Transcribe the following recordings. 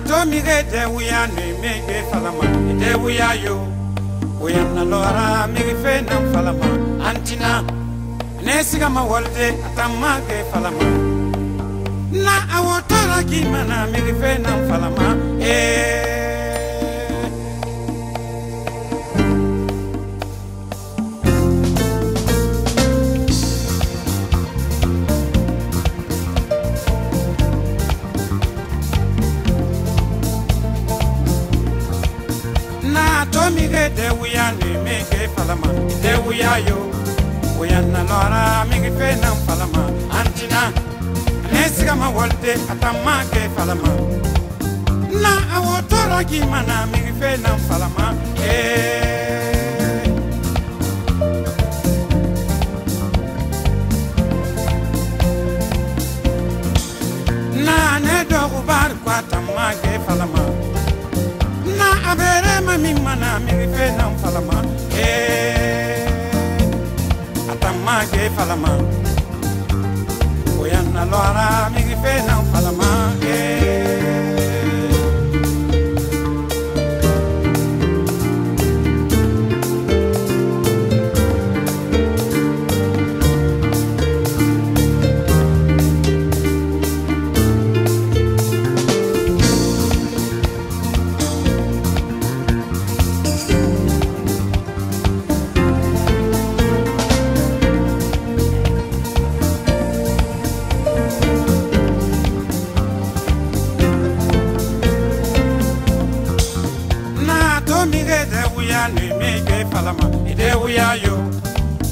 to mi ge de wuya ne me ge falama de wuya yo wuya na lora mi ge fe na falama antina ne siga ma walde atamma ge falama na awotora ki mana mi ge fe na falama eh de wuya ne me ge falama de wuya yo wuya na lora mi ge fe na falama antina ne siga ma walde atamma ge falama na awotora ki mana mi ge fe na falama eh mi mana mi fe na falama eh atamma ge falama. Oyanna lora mi fe na falama eh na to mi ge de wuya ne me ge falama ide wuya yo.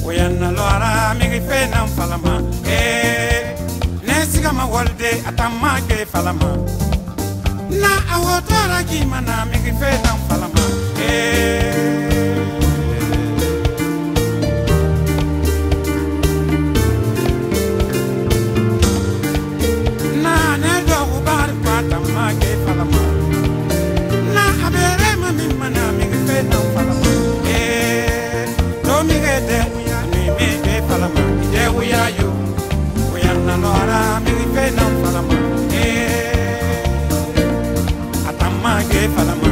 Wuya na lora mi ge fe na falama eh ne siga ma walde atamma ge falama na awotora ki mana mi fe na falama eh. Tamma ge falama eh atamma